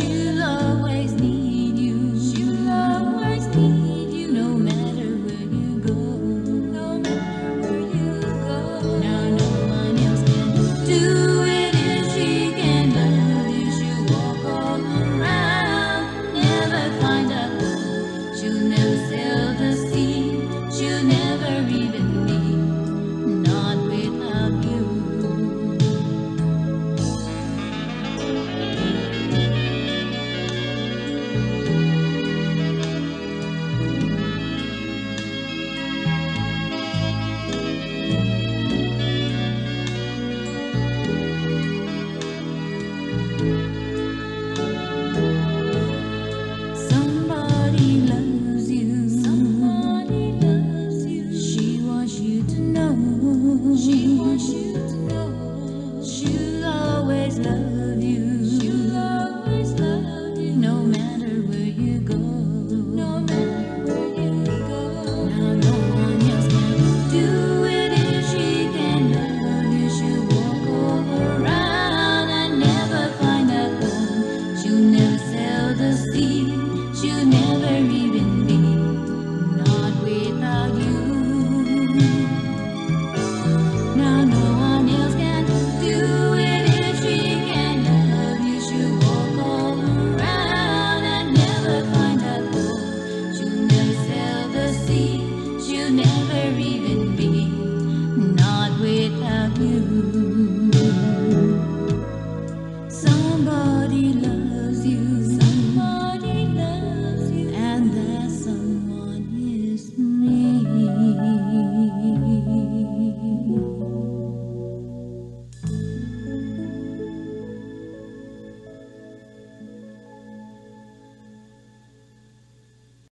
you'll always need. never even be, not without you.